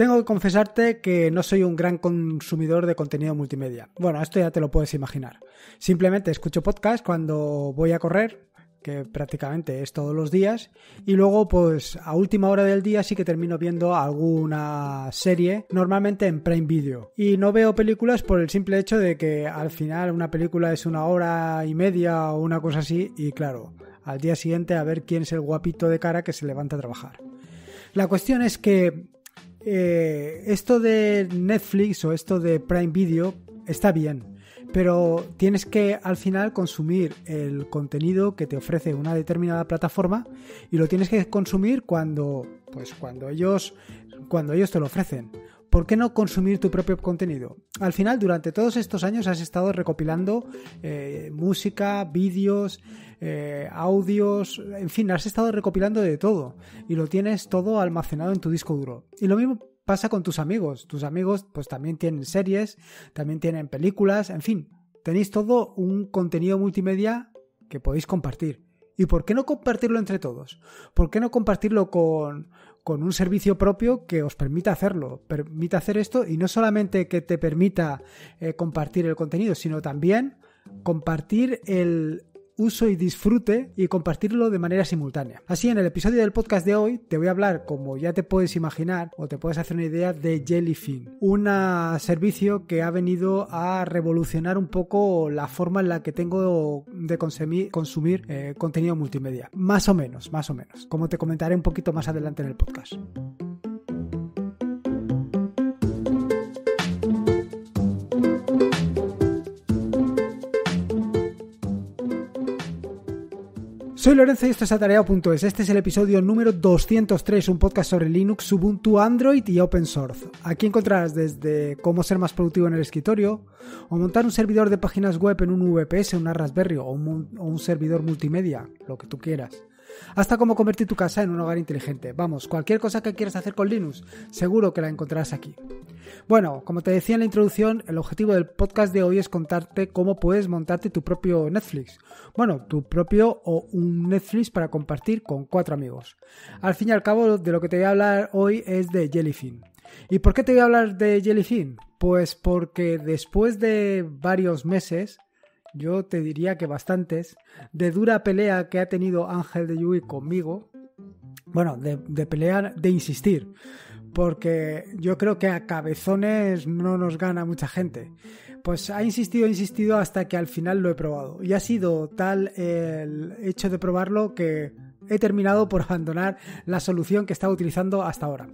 Tengo que confesarte que no soy un gran consumidor de contenido multimedia. Bueno, esto ya te lo puedes imaginar. Simplemente escucho podcast cuando voy a correr, que prácticamente es todos los días, y luego pues a última hora del día sí que termino viendo alguna serie, normalmente en Prime Video. Y no veo películas por el simple hecho de que al final una película es una hora y media o una cosa así, y claro, al día siguiente a ver quién es el guapito de cara que se levanta a trabajar. La cuestión es que eh, esto de Netflix o esto de Prime Video está bien, pero tienes que al final consumir el contenido que te ofrece una determinada plataforma y lo tienes que consumir cuando, pues cuando ellos, cuando ellos te lo ofrecen. ¿Por qué no consumir tu propio contenido? Al final, durante todos estos años has estado recopilando eh, música, vídeos, eh, audios, en fin, has estado recopilando de todo y lo tienes todo almacenado en tu disco duro. Y lo mismo pasa con tus amigos. Tus amigos pues también tienen series, también tienen películas, en fin, tenéis todo un contenido multimedia que podéis compartir. ¿Y por qué no compartirlo entre todos? ¿Por qué no compartirlo con, con un servicio propio que os permita hacerlo? Permita hacer esto y no solamente que te permita eh, compartir el contenido, sino también compartir el, uso y disfrute y compartirlo de manera simultánea. Así, en el episodio del podcast de hoy te voy a hablar, como ya te puedes imaginar o te puedes hacer una idea, de Jellyfin, un servicio que ha venido a revolucionar un poco la forma en la que tengo de consumir, eh, contenido multimedia. Más o menos, más o menos, como te comentaré un poquito más adelante en el podcast. Soy Lorenzo y esto es Atareado.es. Este es el episodio número 203, un podcast sobre Linux, Ubuntu, Android y Open Source. Aquí encontrarás desde cómo ser más productivo en el escritorio, o montar un servidor de páginas web en un VPS, una Raspberry o un, o un servidor multimedia, lo que tú quieras hasta cómo convertir tu casa en un hogar inteligente. Vamos, cualquier cosa que quieras hacer con Linux, seguro que la encontrarás aquí. Bueno, como te decía en la introducción, el objetivo del podcast de hoy es contarte cómo puedes montarte tu propio Netflix. Bueno, tu propio o un Netflix para compartir con cuatro amigos. Al fin y al cabo, de lo que te voy a hablar hoy es de Jellyfin. ¿Y por qué te voy a hablar de Jellyfin? Pues porque después de varios meses yo te diría que bastantes, de dura pelea que ha tenido Ángel de Yui conmigo, bueno, de, de pelea, de insistir, porque yo creo que a cabezones no nos gana mucha gente. Pues ha insistido, insistido hasta que al final lo he probado. Y ha sido tal el hecho de probarlo que he terminado por abandonar la solución que estaba utilizando hasta ahora.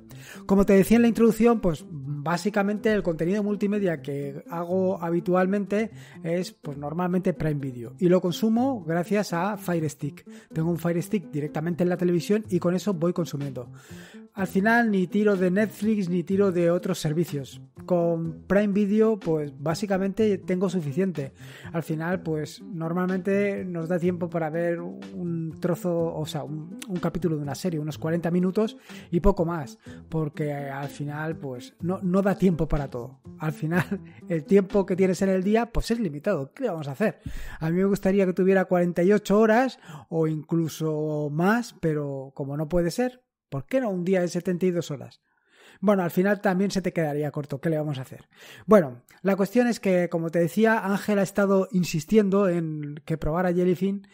Como te decía en la introducción, pues básicamente el contenido multimedia que hago habitualmente es pues normalmente Prime Video y lo consumo gracias a Fire Stick. Tengo un Fire Stick directamente en la televisión y con eso voy consumiendo. Al final ni tiro de Netflix ni tiro de otros servicios. Con Prime Video pues básicamente tengo suficiente. Al final pues normalmente nos da tiempo para ver un trozo, o sea, un, capítulo de una serie, unos 40 minutos y poco más, porque al final pues no, no da tiempo para todo. Al final el tiempo que tienes en el día pues es limitado. ¿Qué vamos a hacer? A mí me gustaría que tuviera 48 horas o incluso más, pero como no puede ser, ¿por qué no un día de 72 horas? Bueno, al final también se te quedaría corto. ¿Qué le vamos a hacer? Bueno, la cuestión es que, como te decía, Ángel ha estado insistiendo en que probara Jellyfin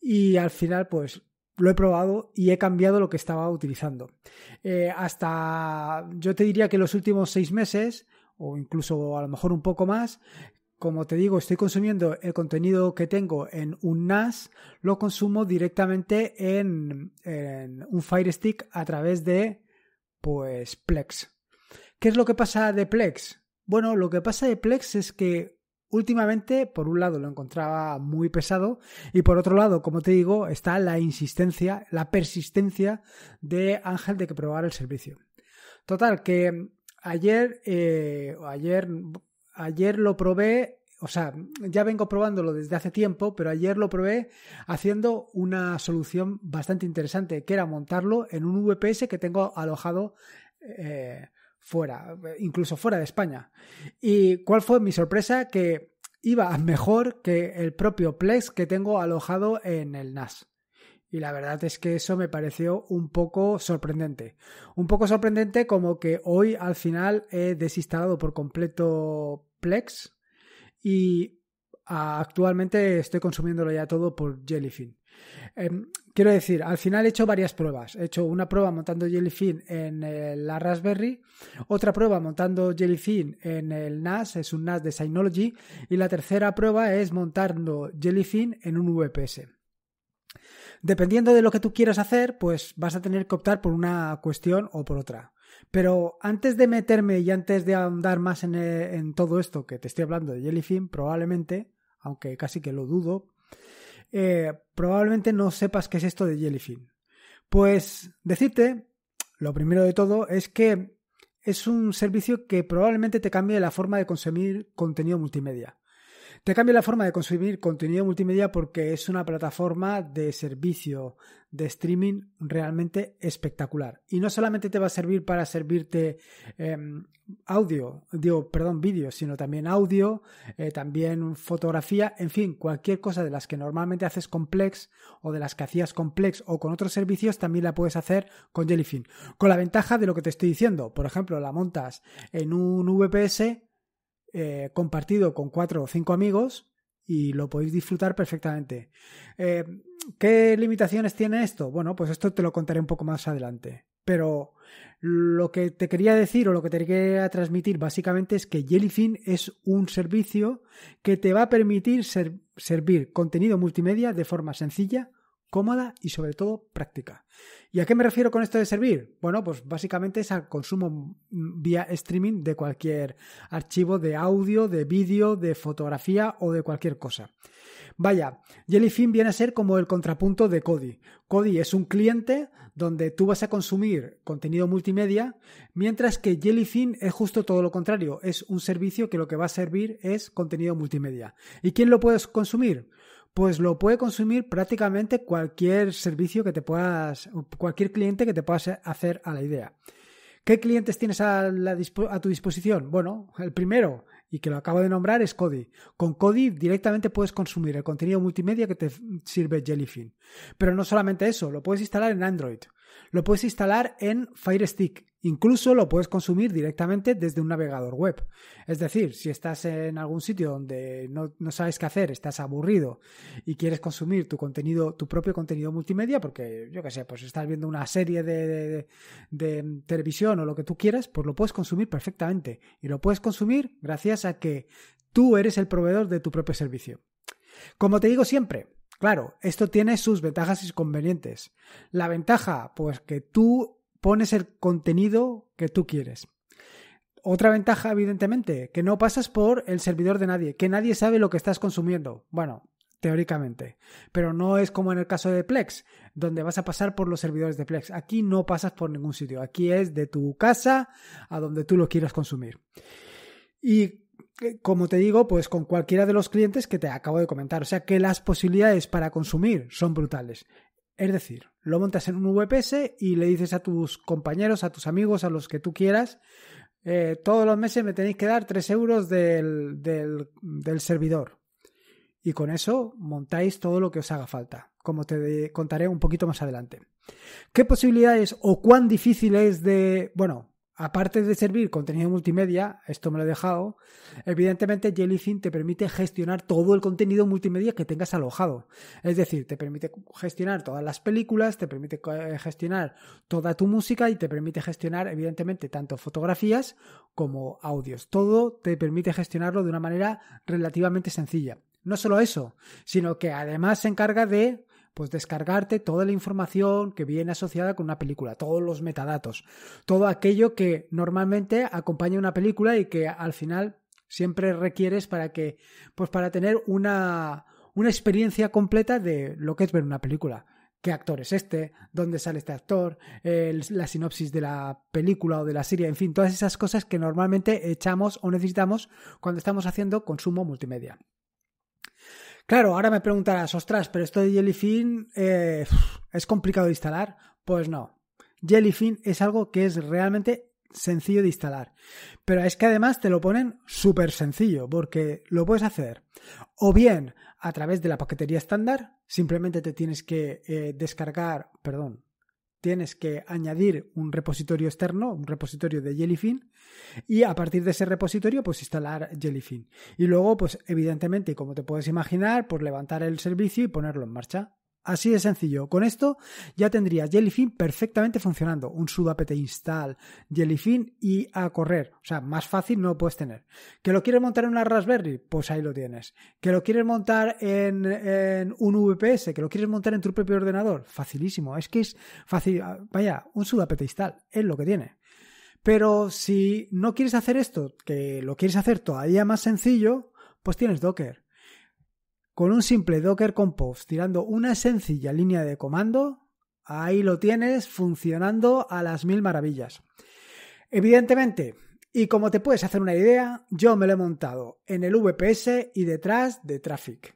y al final, pues lo he probado y he cambiado lo que estaba utilizando. Eh, hasta, yo te diría que los últimos seis meses, o incluso a lo mejor un poco más, como te digo, estoy consumiendo el contenido que tengo en un NAS, lo consumo directamente en, un Fire Stick a través de, pues, Plex. ¿Qué es lo que pasa de Plex? Bueno, lo que pasa de Plex es que Últimamente, por un lado, lo encontraba muy pesado y por otro lado, como te digo, está la insistencia, la persistencia de Ángel de que probara el servicio. Total, que ayer, eh, ayer, ayer lo probé o sea, ya vengo probándolo desde hace tiempo, pero ayer lo probé haciendo una solución bastante interesante, que era montarlo en un VPS que tengo alojado eh, fuera, incluso fuera de España. ¿Y cuál fue mi sorpresa? Que iba mejor que el propio Plex que tengo alojado en el NAS. Y la verdad es que eso me pareció un poco sorprendente. Un poco sorprendente como que hoy al final he desinstalado por completo Plex y actualmente estoy consumiéndolo ya todo por Jellyfin. Em, quiero decir, al final he hecho varias pruebas. He hecho una prueba montando Jellyfin en la Raspberry, otra prueba montando Jellyfin en el NAS, es un NAS de Synology, y la tercera prueba es montando Jellyfin en un VPS. Dependiendo de lo que tú quieras hacer, pues vas a tener que optar por una cuestión o por otra. Pero antes de meterme y antes de ahondar más en, eh, todo esto que te estoy hablando de Jellyfin, probablemente, aunque casi que lo dudo, eh, probablemente no sepas qué es esto de Jellyfin. Pues decirte, lo primero de todo es que es un servicio que probablemente te cambie la forma de consumir contenido multimedia. Te cambia la forma de consumir contenido multimedia porque es una plataforma de servicio de streaming realmente espectacular. Y no solamente te va a servir para servirte em, audio, digo, perdón, vídeo, sino también audio, eh, también fotografía, en fin, cualquier cosa de las que normalmente haces complex o de las que hacías complex o con otros servicios, también la puedes hacer con Jellyfin. Con la ventaja de lo que te estoy diciendo, por ejemplo, la montas en un VPS eh, compartido con cuatro o cinco amigos y lo podéis disfrutar perfectamente. Eh, ¿Qué limitaciones tiene esto? Bueno, pues esto te lo contaré un poco más adelante. Pero lo que te quería decir o lo que te quería transmitir básicamente es que Jellyfin es un servicio que te va a permitir servir contenido multimedia de forma sencilla, cómoda y sobre todo práctica. ¿Y a qué me refiero con esto de servir? Bueno, pues básicamente es al consumo vía streaming de cualquier archivo de audio, de vídeo, de fotografía o de cualquier cosa. Vaya, Jellyfin viene a ser como el contrapunto de Kodi. Kodi es un cliente donde tú vas a consumir contenido multimedia, mientras que Jellyfin es justo todo lo contrario, es un servicio que lo que va a servir es contenido multimedia. ¿Y quién lo puedes consumir? Pues lo puede consumir prácticamente cualquier servicio que te puedas, cualquier cliente que te puedas hacer a la idea. ¿Qué clientes tienes a, a, tu disposición? Bueno, el primero, y que lo acabo de nombrar, es Kodi. Con Kodi directamente puedes consumir el contenido multimedia que te sirve Jellyfin. Pero no solamente eso, lo puedes instalar en Android. Lo puedes instalar en Fire Stick. Incluso lo puedes consumir directamente desde un navegador web. Es decir, si estás en algún sitio donde no, sabes qué hacer, estás aburrido y quieres consumir tu contenido, tu propio contenido multimedia, porque yo qué sé, pues estás viendo una serie de, de televisión o lo que tú quieras, pues lo puedes consumir perfectamente. Y lo puedes consumir gracias a que tú eres el proveedor de tu propio servicio. Como te digo siempre, Claro, esto tiene sus ventajas y inconvenientes. La ventaja, pues que tú pones el contenido que tú quieres. Otra ventaja, evidentemente, que no pasas por el servidor de nadie, que nadie sabe lo que estás consumiendo. Bueno, teóricamente. Pero no es como en el caso de Plex, donde vas a pasar por los servidores de Plex. Aquí no pasas por ningún sitio. Aquí es de tu casa a donde tú lo quieras consumir. Y como te digo, pues con cualquiera de los clientes que te acabo de comentar. O sea que las posibilidades para consumir son brutales. Es decir, lo montas en un VPS y le dices a tus compañeros, a tus amigos, a los que tú quieras, eh, todos los meses me tenéis que dar 3 euros del, del, servidor. Y con eso montáis todo lo que os haga falta, como te contaré un poquito más adelante. ¿Qué posibilidades o cuán difícil es de, bueno, aparte de servir contenido multimedia, esto me lo he dejado, evidentemente Jellyfin te permite gestionar todo el contenido multimedia que tengas alojado. Es decir, te permite gestionar todas las películas, te permite eh, gestionar toda tu música y te permite gestionar, evidentemente, tanto fotografías como audios. Todo te permite gestionarlo de una manera relativamente sencilla. No solo eso, sino que además se encarga de pues descargarte toda la información que viene asociada con una película, todos los metadatos, todo aquello que normalmente acompaña una película y que al final siempre requieres para que, pues para tener una, una experiencia completa de lo que es ver una película. ¿Qué actor es este? ¿Dónde sale este actor? la sinopsis de la película o de la serie, en fin, todas esas cosas que normalmente echamos o necesitamos cuando estamos haciendo consumo multimedia. Claro, ahora me preguntarás, ostras, pero esto de Jellyfin eh, es complicado de instalar. Pues no. Jellyfin es algo que es realmente sencillo de instalar. Pero es que además te lo ponen súper sencillo, porque lo puedes hacer o bien a través de la paquetería estándar, simplemente te tienes que eh, descargar, perdón, tienes que añadir un repositorio externo, un repositorio de Jellyfin, y a partir de ese repositorio, pues instalar Jellyfin. Y luego, pues evidentemente, como te puedes imaginar, pues levantar el servicio y ponerlo en marcha. Así de sencillo. Con esto ya tendría Jellyfin perfectamente funcionando. Un sudo apt install Jellyfin y a correr. O sea, más fácil no lo puedes tener. ¿Que lo quieres montar en una Raspberry? Pues ahí lo tienes. ¿Que lo quieres montar en, un VPS? ¿Que lo quieres montar en tu propio ordenador? Facilísimo. Es que es fácil. Vaya, un sudo apt install es lo que tiene. Pero si no quieres hacer esto, que lo quieres hacer todavía más sencillo, pues tienes Docker. Con un simple Docker Compose tirando una sencilla línea de comando, ahí lo tienes funcionando a las mil maravillas. Evidentemente, y como te puedes hacer una idea, yo me lo he montado en el VPS y detrás de Traffic.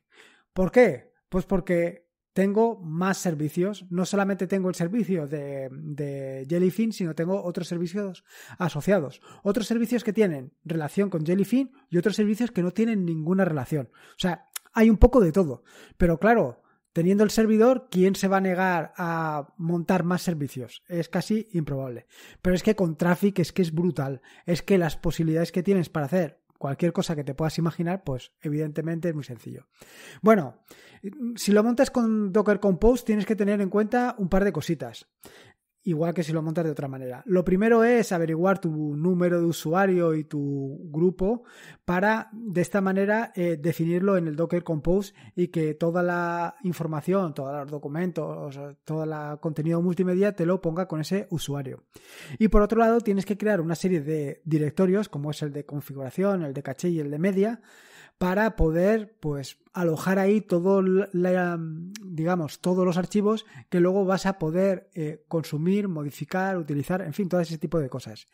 ¿Por qué? Pues porque tengo más servicios. No solamente tengo el servicio de, de, Jellyfin, sino tengo otros servicios asociados. Otros servicios que tienen relación con Jellyfin y otros servicios que no tienen ninguna relación. O sea, hay un poco de todo. Pero claro, teniendo el servidor, ¿quién se va a negar a montar más servicios? Es casi improbable. Pero es que con Traffic es que es brutal. Es que las posibilidades que tienes para hacer cualquier cosa que te puedas imaginar, pues evidentemente es muy sencillo. Bueno, si lo montas con Docker Compose, tienes que tener en cuenta un par de cositas igual que si lo montas de otra manera. Lo primero es averiguar tu número de usuario y tu grupo para de esta manera eh, definirlo en el Docker Compose y que toda la información, todos los documentos, todo el contenido multimedia te lo ponga con ese usuario. Y por otro lado, tienes que crear una serie de directorios, como es el de configuración, el de caché y el de media, para poder pues alojar ahí todo digamos todos los archivos que luego vas a poder eh, consumir modificar utilizar en fin todo ese tipo de cosas.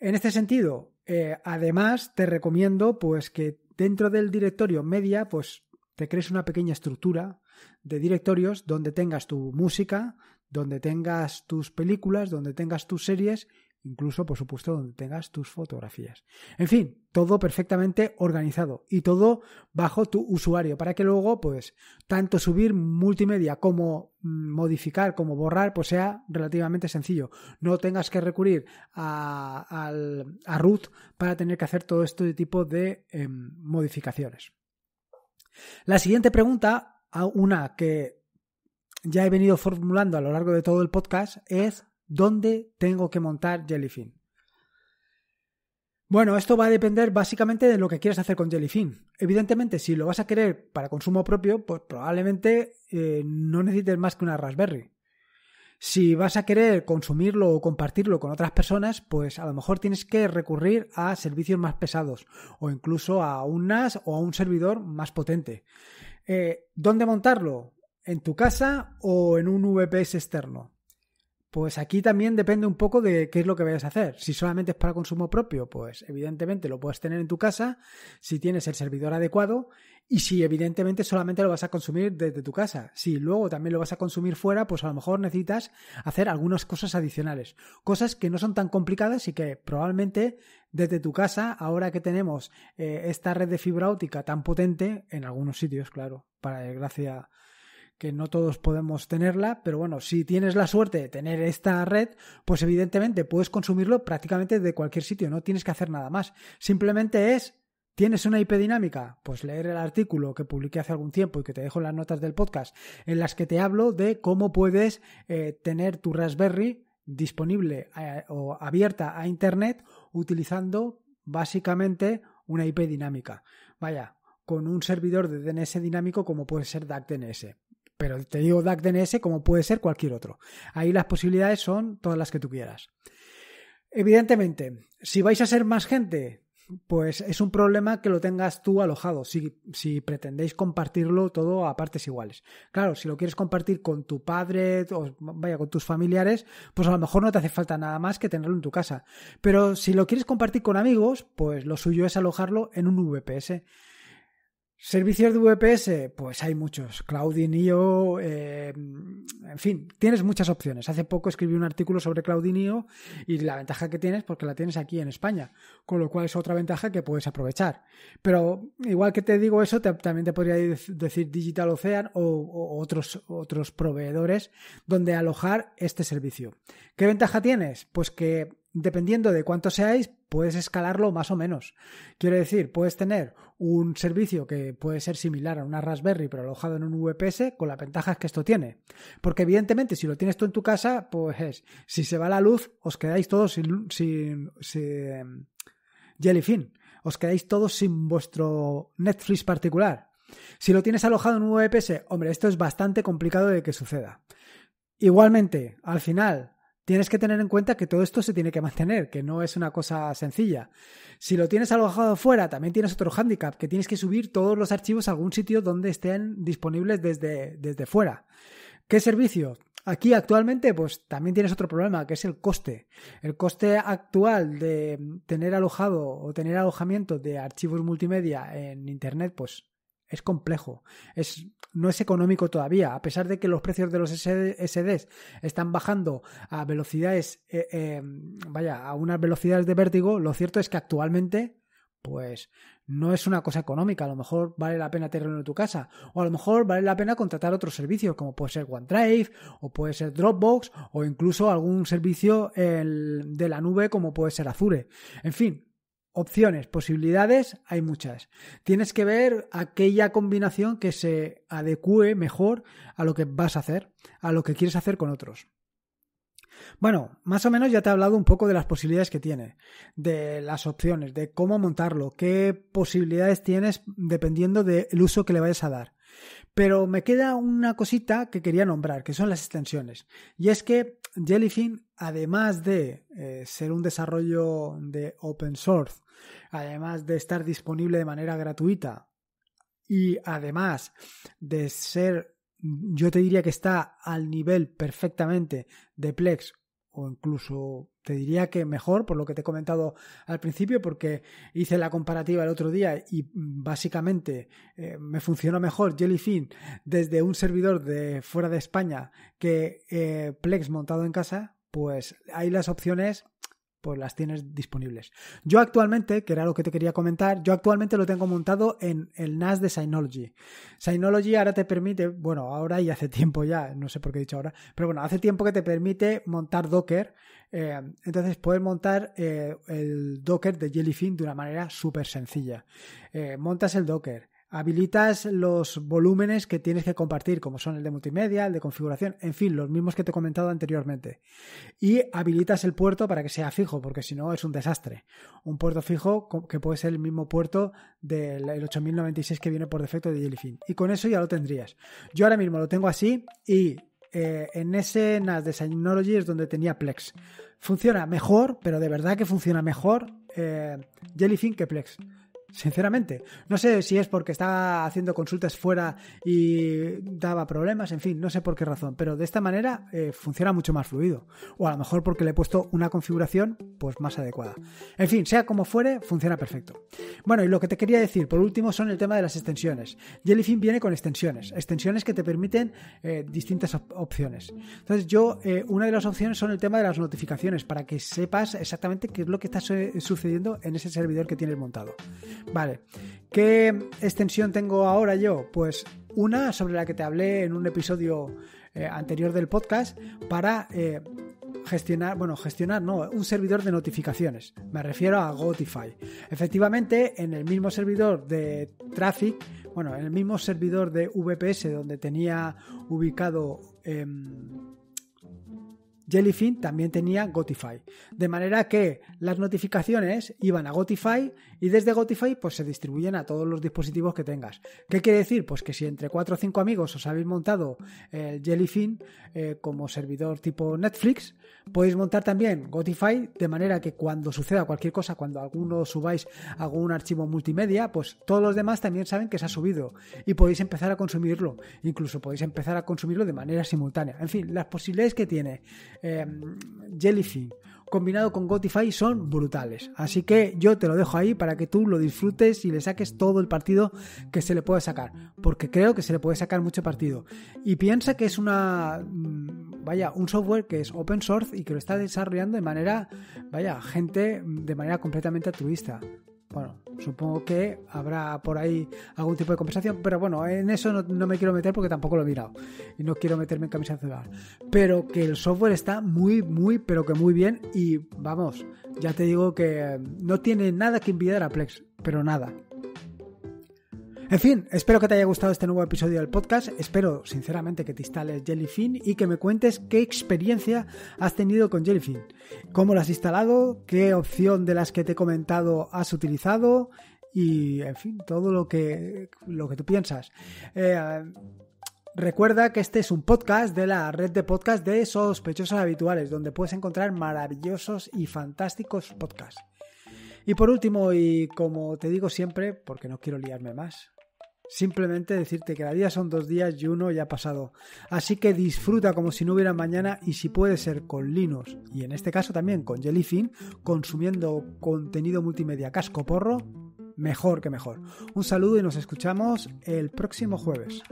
En este sentido eh, además te recomiendo pues que dentro del directorio media pues te crees una pequeña estructura de directorios donde tengas tu música donde tengas tus películas donde tengas tus series incluso por supuesto donde tengas tus fotografías. En fin, todo perfectamente organizado y todo bajo tu usuario para que luego pues tanto subir multimedia como mm, modificar como borrar pues sea relativamente sencillo. No tengas que recurrir a, a root para tener que hacer todo este tipo de em, modificaciones. La siguiente pregunta, una que ya he venido formulando a lo largo de todo el podcast, es ¿Dónde tengo que montar Jellyfin? Bueno, esto va a depender básicamente de lo que quieras hacer con Jellyfin. Evidentemente, si lo vas a querer para consumo propio, pues probablemente eh, no necesites más que una Raspberry. Si vas a querer consumirlo o compartirlo con otras personas, pues a lo mejor tienes que recurrir a servicios más pesados o incluso a un NAS o a un servidor más potente. Eh, ¿Dónde montarlo? ¿En tu casa o en un VPS externo? Pues aquí también depende un poco de qué es lo que vayas a hacer. Si solamente es para consumo propio, pues evidentemente lo puedes tener en tu casa, si tienes el servidor adecuado y si evidentemente solamente lo vas a consumir desde tu casa. Si luego también lo vas a consumir fuera, pues a lo mejor necesitas hacer algunas cosas adicionales. Cosas que no son tan complicadas y que probablemente desde tu casa, ahora que tenemos eh, esta red de fibra óptica tan potente, en algunos sitios, claro, para desgracia que no todos podemos tenerla, pero bueno, si tienes la suerte de tener esta red, pues evidentemente puedes consumirlo prácticamente de cualquier sitio, no tienes que hacer nada más. Simplemente es ¿Tienes una IP dinámica? Pues leer el artículo que publiqué hace algún tiempo y que te dejo en las notas del podcast, en las que te hablo de cómo puedes eh, tener tu Raspberry disponible eh, o abierta a Internet utilizando básicamente una IP dinámica. Vaya, con un servidor de DNS dinámico como puede ser DAC-DNS. Pero te digo DAC DNS como puede ser cualquier otro. Ahí las posibilidades son todas las que tú quieras. Evidentemente, si vais a ser más gente, pues es un problema que lo tengas tú alojado, si, si, pretendéis compartirlo todo a partes iguales. Claro, si lo quieres compartir con tu padre o vaya con tus familiares, pues a lo mejor no te hace falta nada más que tenerlo en tu casa. Pero si lo quieres compartir con amigos, pues lo suyo es alojarlo en un VPS. Servicios de VPS, pues hay muchos. Cloudinio, eh, en fin, tienes muchas opciones. Hace poco escribí un artículo sobre Cloudinio y la ventaja que tienes porque la tienes aquí en España, con lo cual es otra ventaja que puedes aprovechar. Pero igual que te digo eso, también te podría decir Digital Ocean o, otros, otros proveedores donde alojar este servicio. ¿Qué ventaja tienes? Pues que dependiendo de cuántos seáis, puedes escalarlo más o menos. Quiero decir, puedes tener un servicio que puede ser similar a una Raspberry pero alojado en un VPS con las ventajas que esto tiene. Porque evidentemente si lo tienes tú en tu casa, pues si se va la luz os quedáis todos sin, sin, sin Jellyfin. Os quedáis todos sin vuestro Netflix particular. Si lo tienes alojado en un VPS, hombre, esto es bastante complicado de que suceda. Igualmente, al final, tienes que tener en cuenta que todo esto se tiene que mantener, que no es una cosa sencilla. Si lo tienes alojado fuera, también tienes otro hándicap, que tienes que subir todos los archivos a algún sitio donde estén disponibles desde, desde fuera. ¿Qué servicio? Aquí actualmente, pues también tienes otro problema, que es el coste. El coste actual de tener alojado o tener alojamiento de archivos multimedia en Internet, pues es complejo. Es, no es económico todavía. A pesar de que los precios de los SDs están bajando a velocidades, eh, eh, vaya, a unas velocidades de vértigo, lo cierto es que actualmente, pues no es una cosa económica. A lo mejor vale la pena tenerlo en tu casa. O a lo mejor vale la pena contratar otros servicios, como puede ser OneDrive, o puede ser Dropbox, o incluso algún servicio de la nube, como puede ser Azure. En fin, opciones, posibilidades, hay muchas. Tienes que ver aquella combinación que se adecue mejor a lo que vas a hacer, a lo que quieres hacer con otros. Bueno, más o menos ya te he hablado un poco de las posibilidades que tiene, de las opciones, de cómo montarlo, qué posibilidades tienes dependiendo del uso que le vayas a dar. Pero me queda una cosita que quería nombrar, que son las extensiones. Y es que Jellyfin, además de eh, ser un desarrollo de open source, además de estar disponible de manera gratuita y además de ser, yo te diría que está al nivel perfectamente de Plex o incluso te diría que mejor, por lo que te he comentado al principio, porque hice la comparativa el otro día y básicamente eh, me funcionó mejor Jellyfin desde un servidor de fuera de España que eh, Plex montado en casa, pues hay las opciones pues las tienes disponibles. Yo actualmente, que era lo que te quería comentar, yo actualmente lo tengo montado en el NAS de Synology. Synology ahora te permite, bueno, ahora y hace tiempo ya, no sé por qué he dicho ahora, pero bueno, hace tiempo que te permite montar Docker. Eh, entonces puedes montar eh, el Docker de Jellyfin de una manera súper sencilla. Eh, montas el Docker, habilitas los volúmenes que tienes que compartir, como son el de multimedia, el de configuración, en fin, los mismos que te he comentado anteriormente. Y habilitas el puerto para que sea fijo, porque si no es un desastre. Un puerto fijo que puede ser el mismo puerto del 8096 que viene por defecto de Jellyfin. Y con eso ya lo tendrías. Yo ahora mismo lo tengo así y eh, en ese NAS de Synology es donde tenía Plex. Funciona mejor, pero de verdad que funciona mejor eh, Jellyfin que Plex sinceramente. No sé si es porque estaba haciendo consultas fuera y daba problemas, en fin, no sé por qué razón, pero de esta manera eh, funciona mucho más fluido. O a lo mejor porque le he puesto una configuración pues más adecuada. En fin, sea como fuere, funciona perfecto. Bueno, y lo que te quería decir, por último, son el tema de las extensiones. Jellyfin viene con extensiones, extensiones que te permiten eh, distintas opciones. Entonces yo, eh, una de las opciones son el tema de las notificaciones, para que sepas exactamente qué es lo que está sucediendo en ese servidor que tienes montado. Vale. ¿Qué extensión tengo ahora yo? Pues una sobre la que te hablé en un episodio eh, anterior del podcast para eh, gestionar, bueno, gestionar, no, un servidor de notificaciones. Me refiero a Gotify. Efectivamente, en el mismo servidor de Traffic, bueno, en el mismo servidor de VPS donde tenía ubicado... Em, Jellyfin también tenía Gotify. De manera que las notificaciones iban a Gotify y desde Gotify pues se distribuyen a todos los dispositivos que tengas. ¿Qué quiere decir? Pues que si entre 4 o 5 amigos os habéis montado el Jellyfin eh, como servidor tipo Netflix, podéis montar también Gotify de manera que cuando suceda cualquier cosa, cuando alguno subáis algún archivo multimedia, pues todos los demás también saben que se ha subido y podéis empezar a consumirlo. Incluso podéis empezar a consumirlo de manera simultánea. En fin, las posibilidades que tiene eh, Jellyfin combinado con Gotify son brutales. Así que yo te lo dejo ahí para que tú lo disfrutes y le saques todo el partido que se le puede sacar. Porque creo que se le puede sacar mucho partido. Y piensa que es una. Mm, vaya, un software que es open source y que lo está desarrollando de manera. Vaya, gente de manera completamente altruista. Bueno, supongo que habrá por ahí algún tipo de conversación, pero bueno, en eso no, me quiero meter porque tampoco lo he mirado y no quiero meterme en camisa celular. Pero que el software está muy, muy, pero que muy bien y vamos, ya te digo que no tiene nada que envidiar a Plex, pero nada. En fin, espero que te haya gustado este nuevo episodio del podcast. Espero sinceramente que te instales Jellyfin y que me cuentes qué experiencia has tenido con Jellyfin. ¿Cómo lo has instalado? ¿Qué opción de las que te he comentado has utilizado? Y, en fin, todo lo que, lo que tú piensas. Eh, recuerda que este es un podcast de la red de podcast de sospechosos habituales, donde puedes encontrar maravillosos y fantásticos podcasts. Y por último, y como te digo siempre, porque no quiero liarme más, Simplemente decirte que la vida son dos días y uno ya ha pasado. Así que disfruta como si no hubiera mañana y si puede ser con Linux y en este caso también con Jellyfin, consumiendo contenido multimedia casco porro, mejor que mejor. Un saludo y nos escuchamos el próximo jueves.